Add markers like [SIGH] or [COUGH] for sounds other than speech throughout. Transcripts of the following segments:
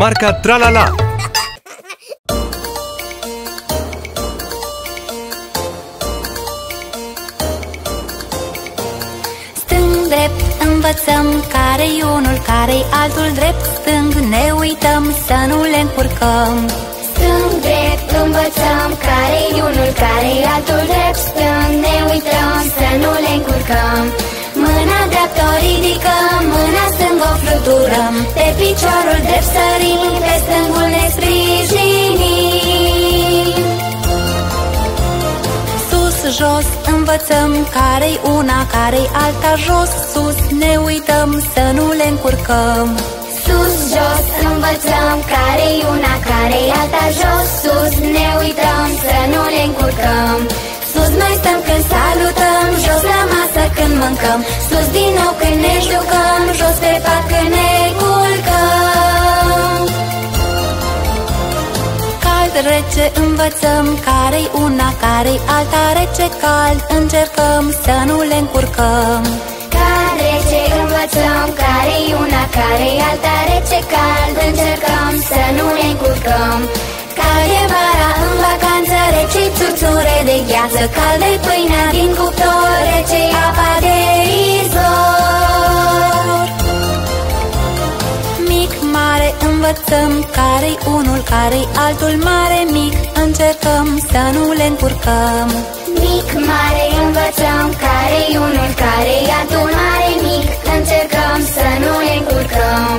Un canal marca Tralala. Stâng drept învățăm care-i unul, care-i altul drept. Stâng ne uităm să nu le încurcăm. Stâng drept învățăm care-i unul, care-i altul drept. Stâng ne uităm să nu le încurcăm Mâna dreaptă o ridicăm, mâna stângă o fluturăm Pe piciorul drept sărim, pe stângul ne sprijinim. Sus, jos, învățăm care-i una, care-i alta Jos, sus, ne uităm să nu le încurcăm. Sus, jos, învățăm care-i una, care-i alta Jos, sus, ne uităm să nu le încurcăm Sus noi stăm când salutăm, jos la masă când mâncăm. Sus din nou când ne jucăm, jos pe pat când ne culcăm. Cald, rece, învățăm care-i una, care-i alta Rece, cald, încercăm să nu le încurcăm. Cald, rece, învățăm care-i una, care-i alta Rece, cald, încercăm să nu ne încurcăm. Cald e vara în vacanță, rece țurțure de gheață Cald e pâinea din cuptor, rece apa de izvor. Mic, mare, învățăm care-i unul, care-i altul Mare, mic, încercăm să nu le încurcăm. Mic, mare, învățăm care-i unul, care-i altul Mare, mic, încercăm să nu ne încurcăm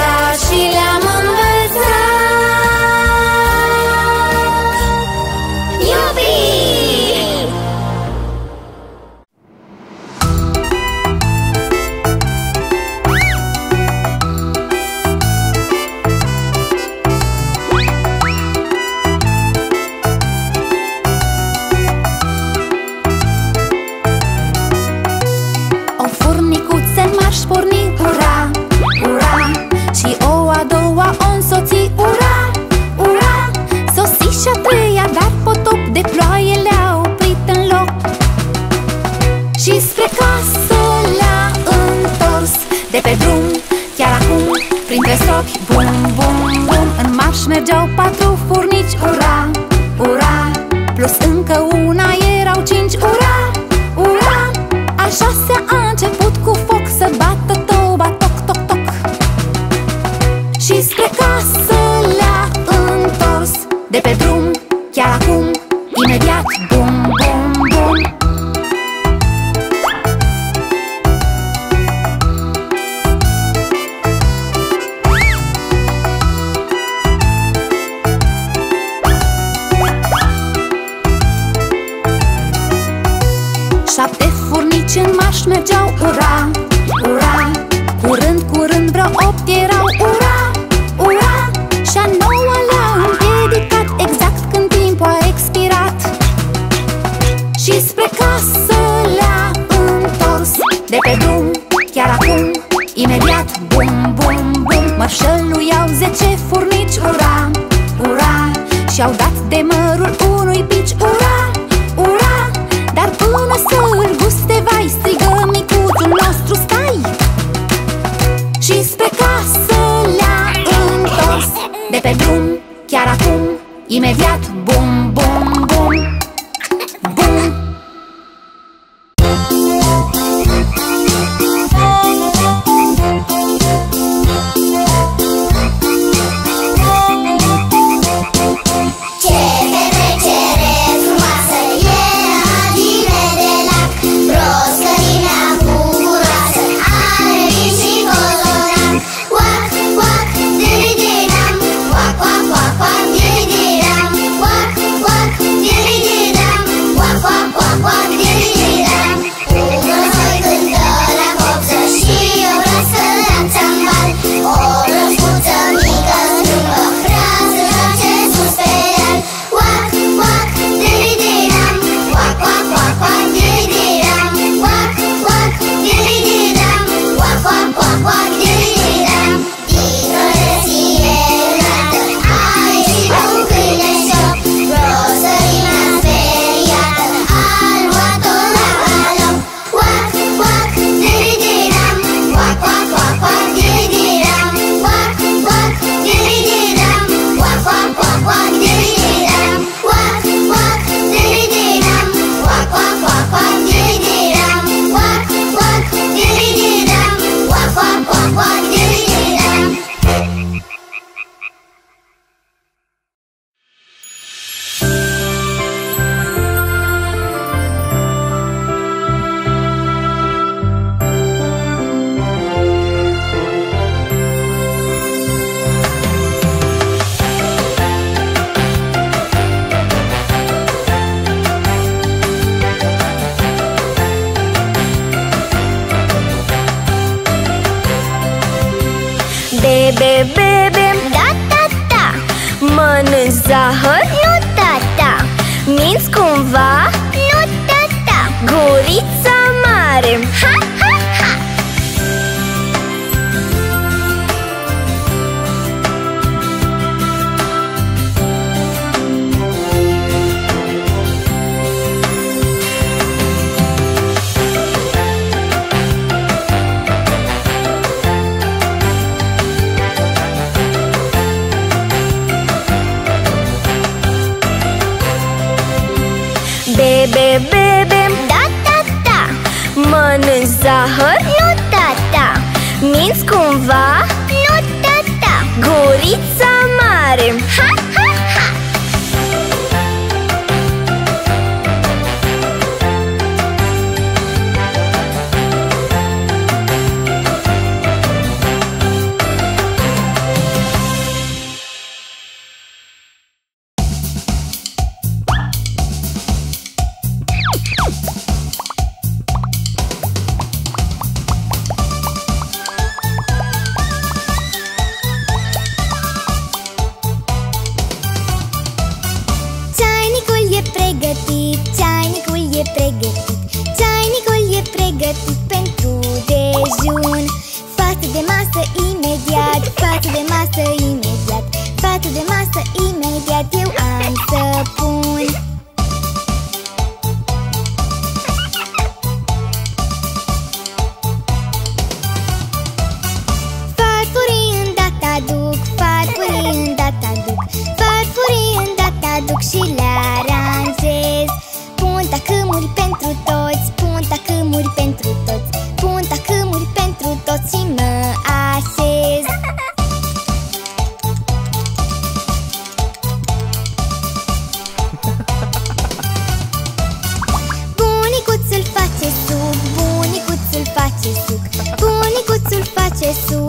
printre stropi Bum, bum, bum, în marș mergeau patru furnici. Ura, ura, plus încă una c'est sous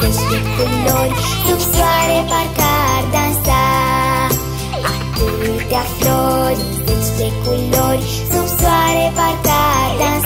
pești de culori Sub soare parcă ar dansa. Atâtea flori, zeci de culori Sub soare parcă ar dansa.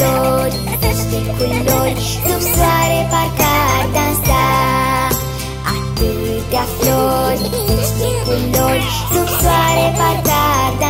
flori Să culori Sub soare parcă ar dansa. Atâtea flori Să culori Sub soare parcă ar dansa.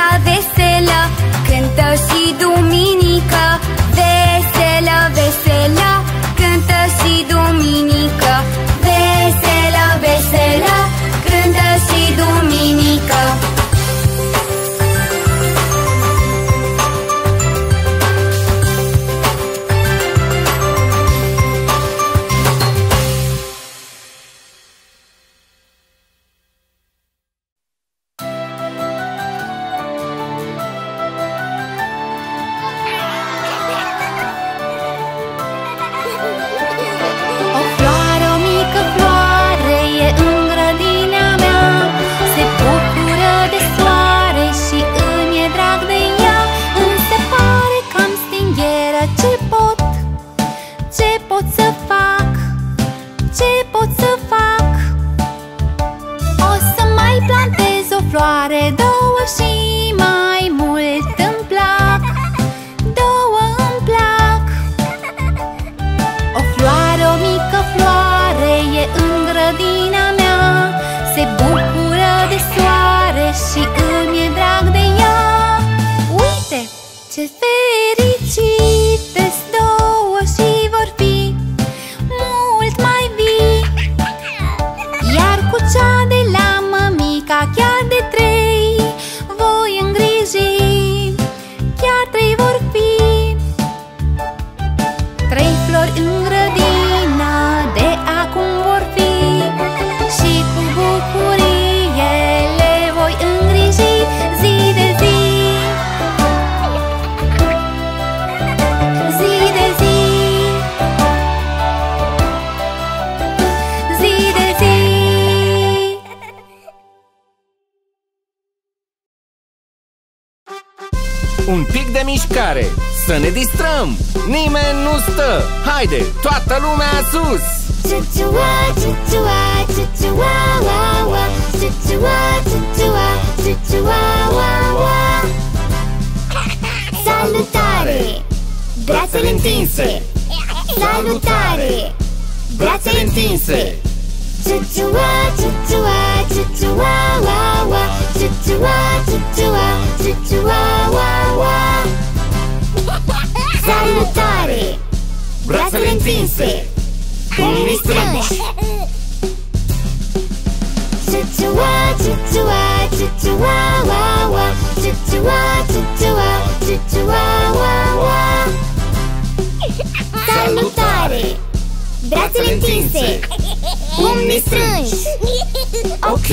cabeza Un pic de mișcare. Să ne distrăm. Nimeni nu stă. Haide, toată lumea sus. Tutua, tutua, tutua, wa, wa. Tutua, tutua, tutua, wa, wa. Salutare! Brațele întinse! Salutare! Brațele întinse Salutare! Brațele întinse Pumnii strânși Tutua, tutua, tutua, wa, wa. Tutua, tutua, tutua, wa, wa. Salutare! Brațele întinse Pumnii strânși Ok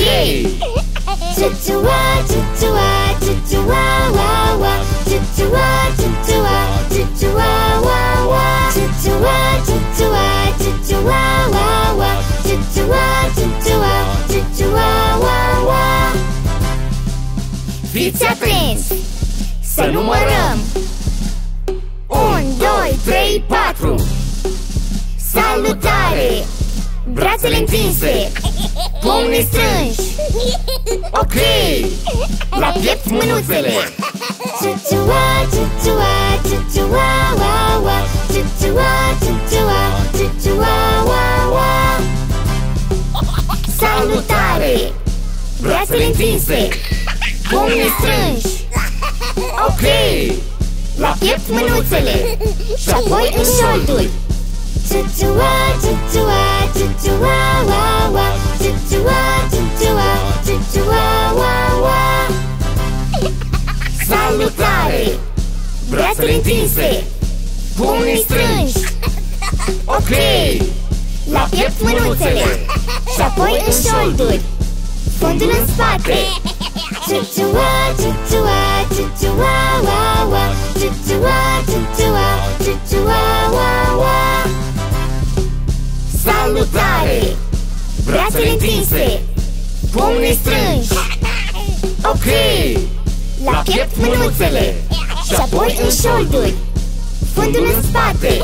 Tutua, tutua, tutua, wa, wa. Tutua, tutua, tutua, wa, wa. Tutua, tutua, tutua, wa, wa. Tutua, tutua, tutua, wa, wa. Fiți atenți Să numărăm. 1, 2, 3, 4 Salutare! Brațele întinse. Pumnii strânși. Ok. La piept mânuțele. Tutua, tutua, tutua, wa, wa. Tutua, tutua, tutua, wa, wa. Salutare! Brațele întinse. Pumnii strânși. Ok. La piept mânuțele. Și apoi în șolduri. Tutua, tutua, [LAUGHS] Salutare! Brațele întinse! Pumnii strânși! [LAUGHS] Ok! La piept mânuțele! [LAUGHS] Și apoi în șolduri! Fundul în spate! Ciuciua, ciuciua, ciuciua, wa, wa Ciuciua, ciuciua, ciuciua, wa, wa Salutare! Brațele întinse! Pumnii strânși! Ok! La piept mânuțele! Și apoi în șolduri! Fundul în spate!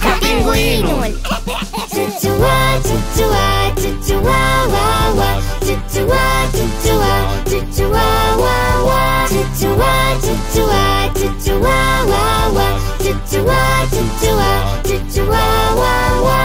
Ca pinguinul! Tutua, tutua, tutua, wa, wa! Tutua, tutua, tutua, wa, wa! Tutua, tutua, tutua, wa, wa! Tutua, tutua, tutua, wa, wa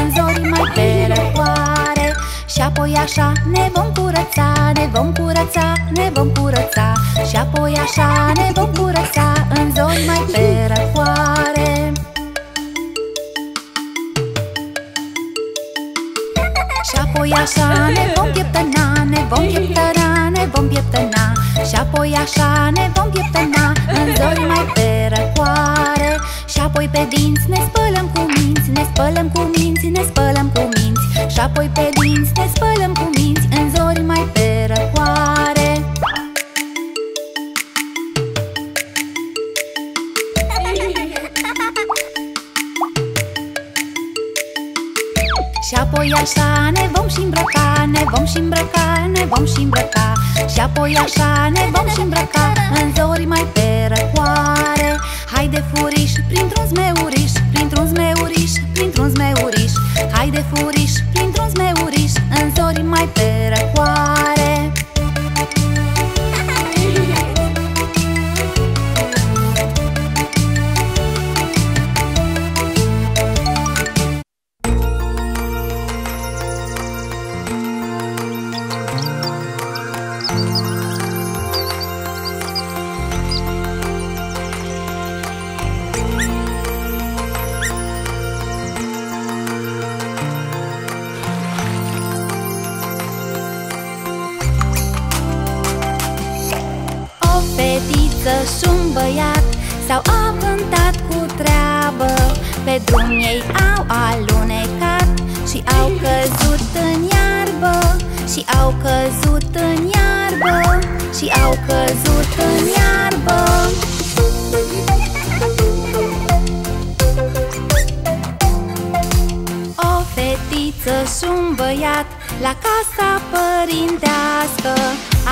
în zori mai pe răcoare Și apoi așa ne vom curăța, ne vom curăța, ne vom curăța. Și apoi așa ne vom curăța, în zori mai pe răcoare Și apoi așa ne vom pieptăna, ne vom pieptăna, ne vom pieptăna Și apoi așa ne vom pieptăna în zori mai pe răcoare Și apoi pe dinți ne spălăm cu minți, ne spălăm cu minți, ne spălăm cu minți. Și apoi pe dinți ne spălăm cu minți în zori mai pe răcoare Și apoi așa ne vom și îmbrăca, ne vom și îmbrăca, ne vom și îmbrăca Și apoi așa ne vom și îmbrăca în zori mai pe răcoare Haide furiș, printr-un zmeuriș, printr-un zmeuriș, printr-un zmeuriș. Hai Hai de furiș, printr-un zmeuriș În zori mai pe răcoare fetiță și un băiat La casa părintească.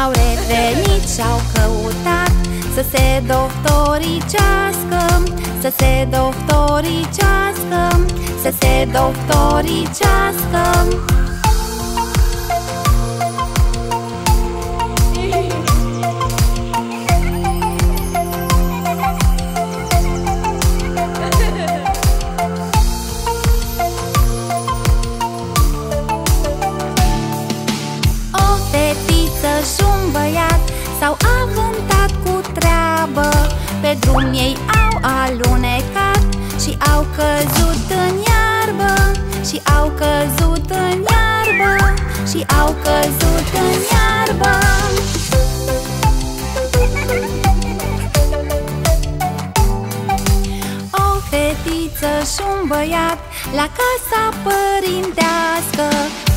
Au revenit și-au căutat Să se doctoricească Să se doctoricească Să se doctoricească Pe drum ei au alunecat Și au căzut în iarbă Și au căzut în iarbă Și au căzut în iarbă. O fetiță și un băiat La casa părintească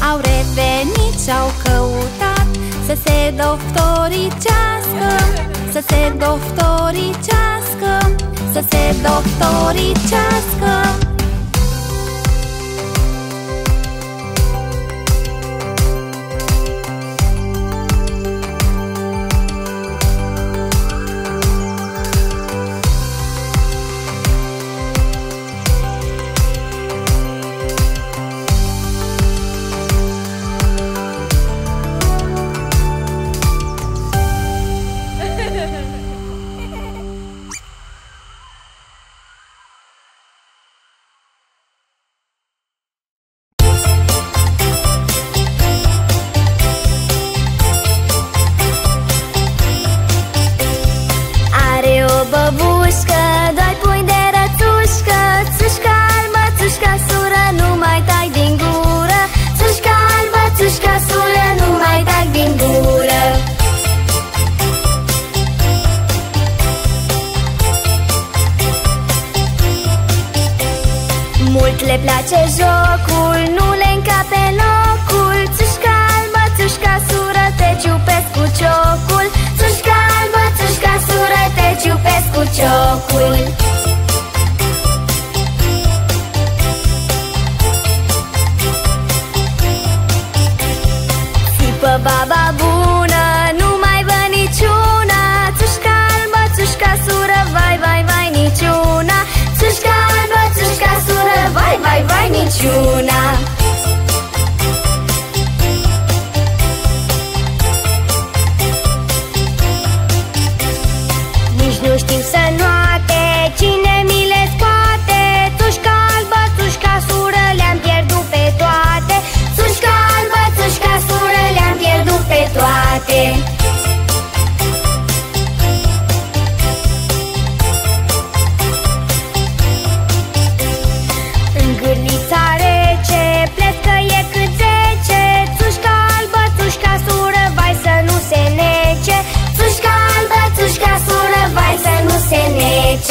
Au revenit și-au căutat Să se doctoricească Să se doctoricească Să se doctoricească le place jocul, nu le încape locul. Țușca albă, țușca sură, te ciupesc cu ciocul. Țușca albă, țușca sură, te ciupesc cu ciocul. Țipă baba vai, vai, vai, niciuna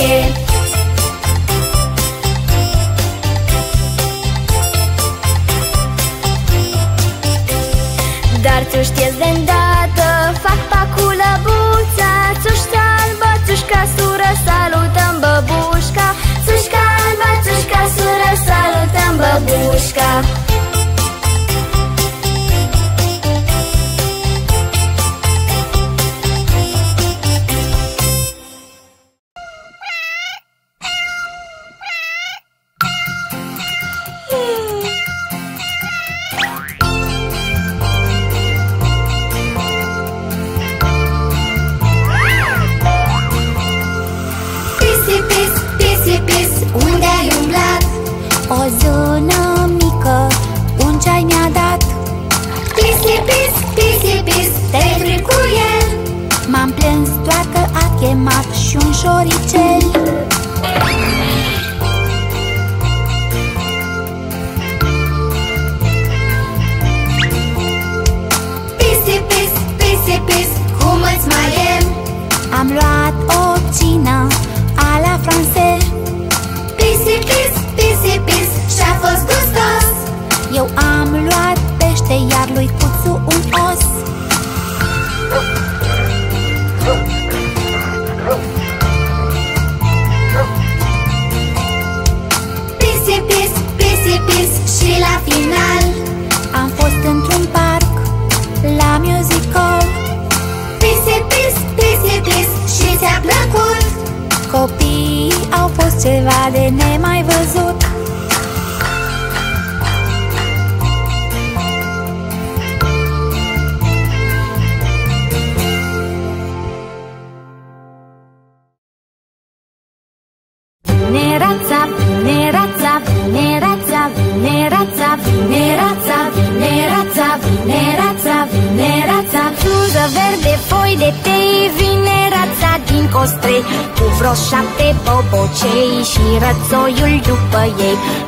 nece Dar tu știți de îndată, fac pacul buța Țușca albă, țușca sură, salutăm băbușca. Țușca albă, țușca sură, salutăm băbușca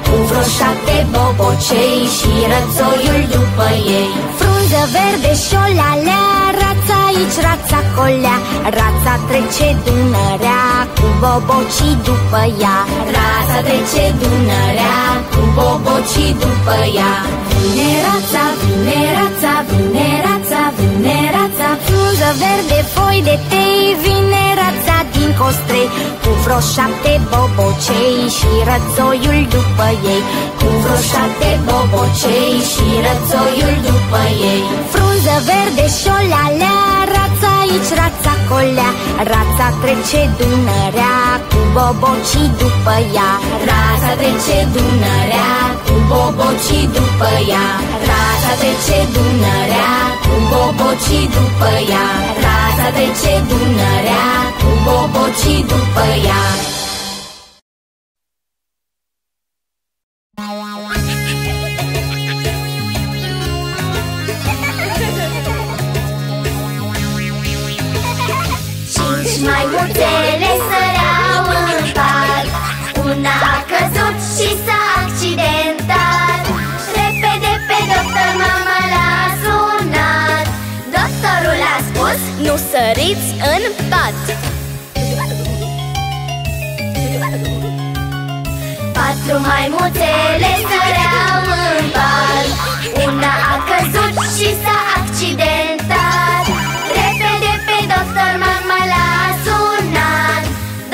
Cu vreo șapte bobocei și rățoiul după ei. Frunză verde și o lalea, rața aici, rața colea. Rața trece Dunărea cu bobocii după ea. Rața trece Dunărea cu bobocii după ea. Vine rața, vine rața, vine rața, vine rața. Frunză verde, foi de tei, vine rața din costre Cu vreo șapte bobocei și rățoiul după ei. Cu vreo șapte bobocei și rățoiul după ei. Frunză verde și o lalea, rața aici, rața colea. Rața trece Dunărea cu bobocii după ea. Rața trece Dunărea cu bobocii după ea. Rața trece Dunărea cu bobocii după ea. Rața trece Dunărea cu bobocii după ea. Cinci maimuțele săreau spus Nu săriți în pat. Patru maimuțele săreau în parc Una a căzut și s-a accidentat. Repede pe doctor mama l-a sunat.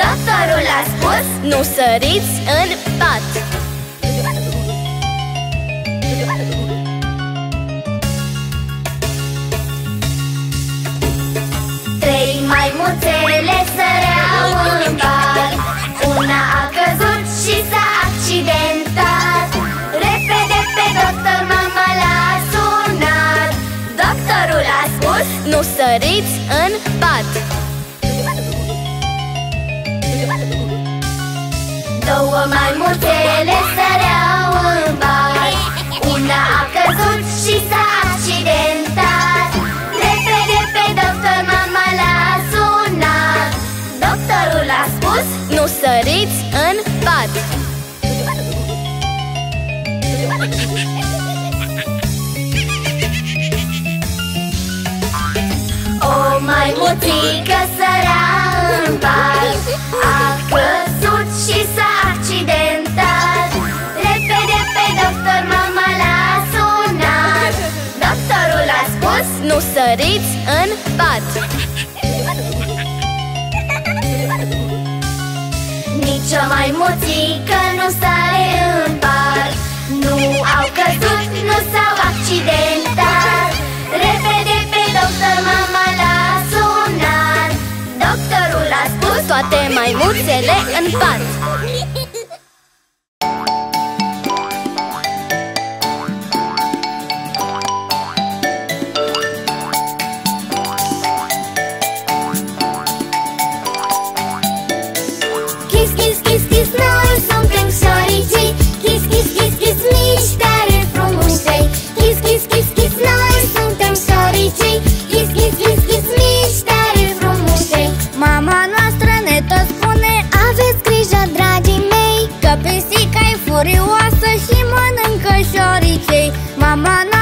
Doctorul a spus Nu săriți în pat maimuțele săreau în parc Una a căzut și s-a accidentat. Repede pe doctor mama l-a sunat. Doctorul a spus Nu săriți în pat. Două maimuțele săreau Nu săriți în pat. O maimuțică sărea în parc A căzut și s-a accidentat. Repede pe doctor mama l-a sunat. Doctorul a spus Nu săriți în pat Nici o maimuțică nu sare în parc Nu au căzut, nu s-au accidentat. Repede pe doctor mama l-a sunat. Doctorul a spus Toate maimuțele în pat humano.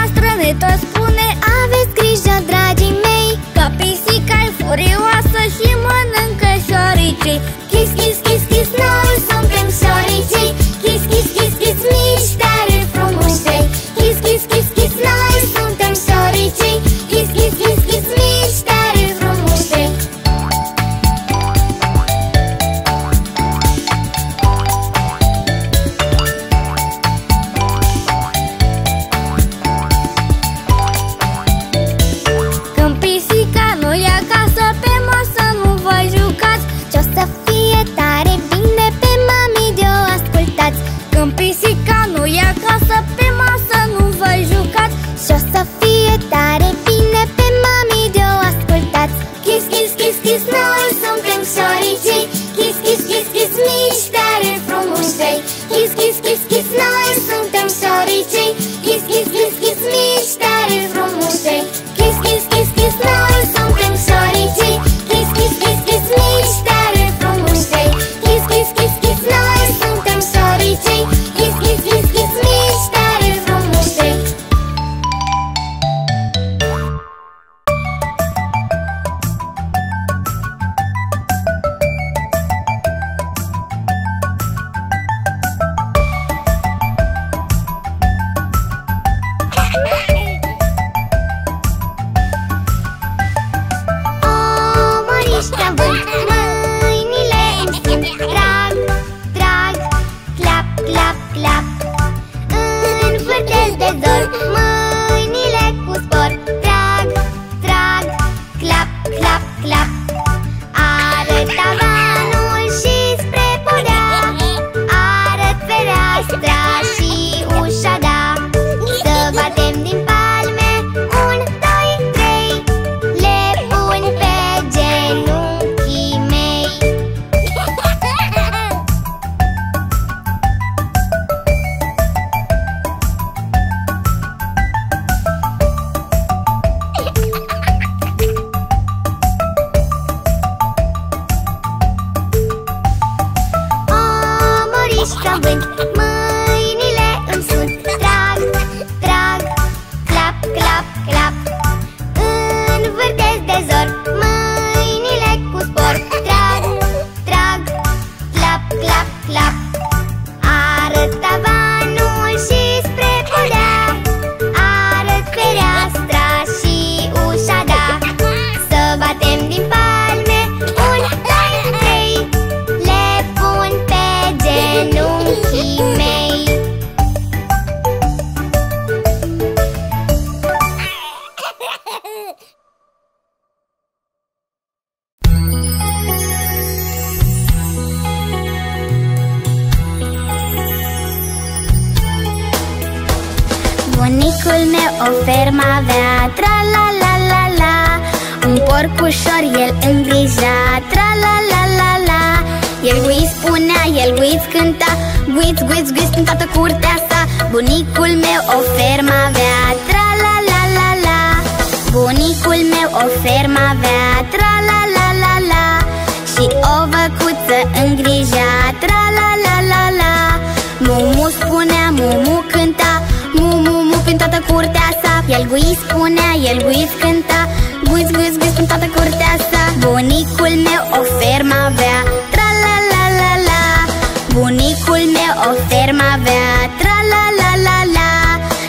bunicul meu o fermă avea Tra-la-la-la-la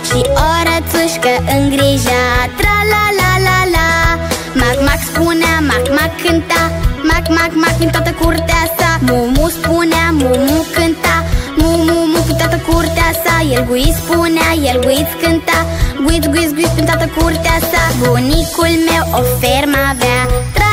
Și o rățușcă îngrija Tra-la-la-la-la Mac-mac spunea, mac-mac cânta. Mac-mac-mac în toată curtea sa. Mumu spunea, mumu cânta. Mumu-mu cu toată curtea sa. El guiz spunea, el guiz cânta. Guiz, guiz, guiz prin toată curtea sa. Bunicul meu o fermă avea tra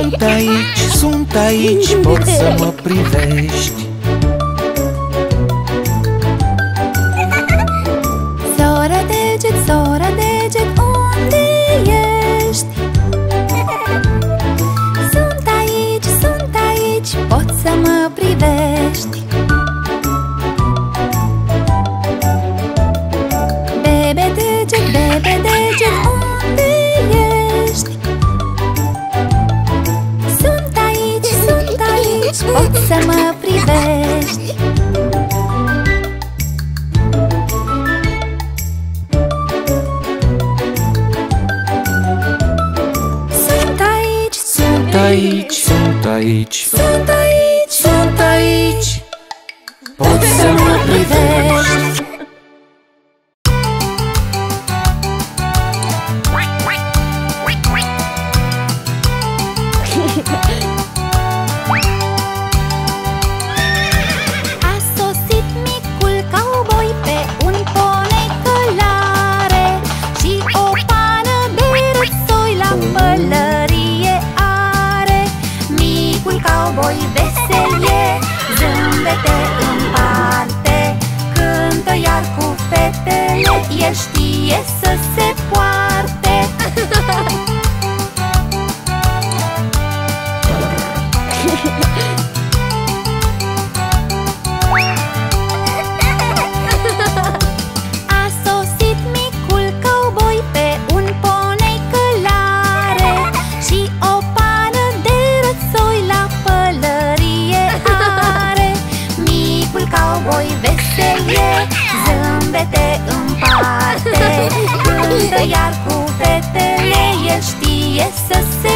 Sunt aici, sunt aici, poți să mă privești. Iar cu fetele el știe să se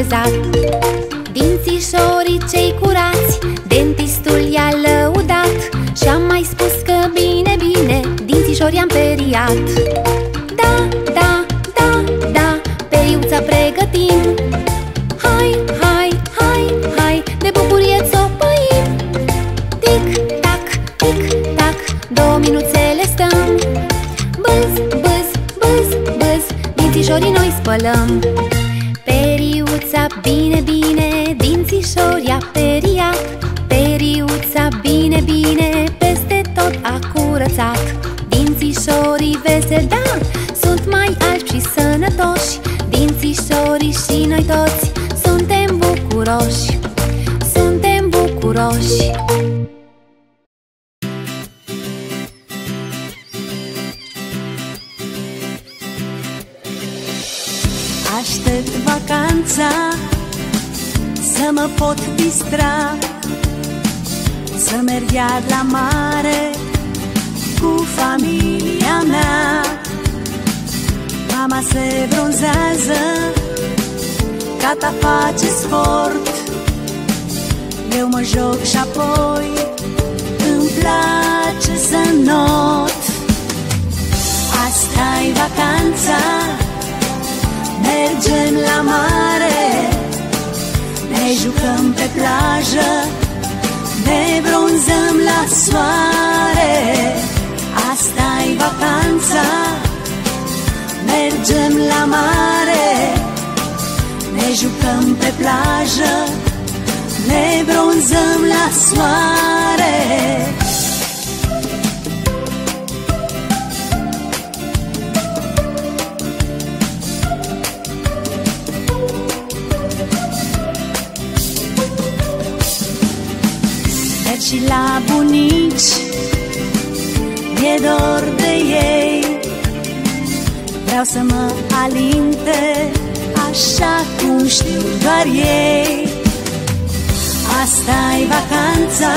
așezat. Dințișorii cei curați Dentistul i-a lăudat. Și-a mai spus că bine, bine Dințișorii am periat prânzăm la soare. Și la bunici E dor de ei. Vreau să mă alinte Așa cum știu doar ei. Asta e vacanța.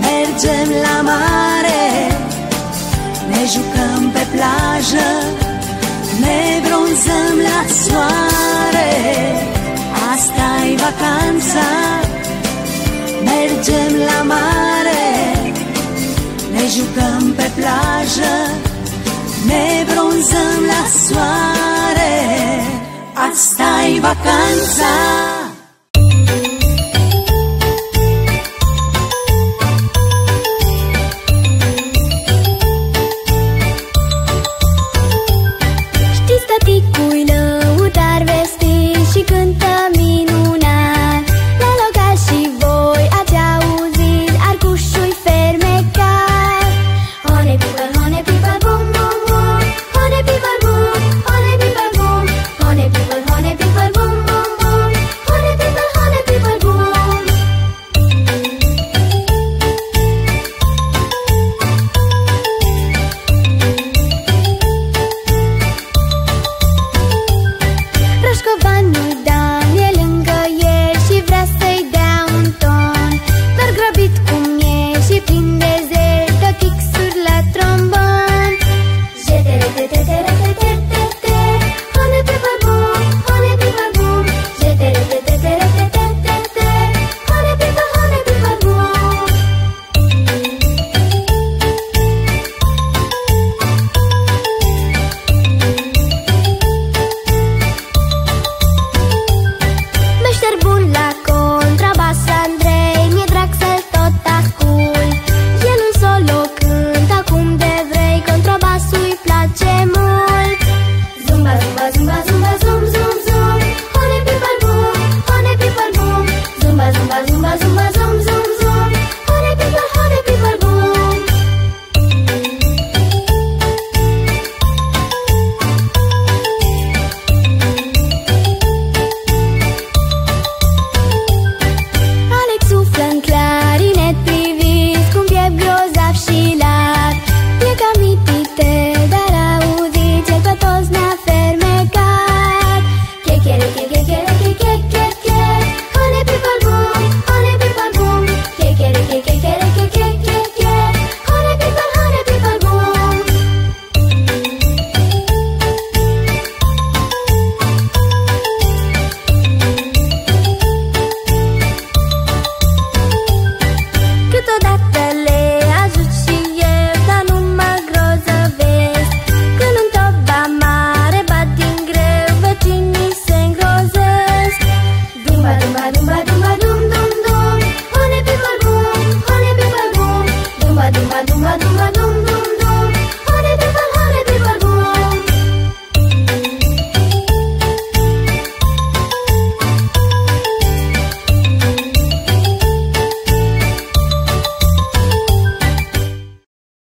Mergem la mare. Ne jucăm pe plajă. Ne bronzăm la soare. Asta e vacanța. Mergem la mare. Ne jucăm pe plajă. Ne bronzăm la soare. Asta e vacanța.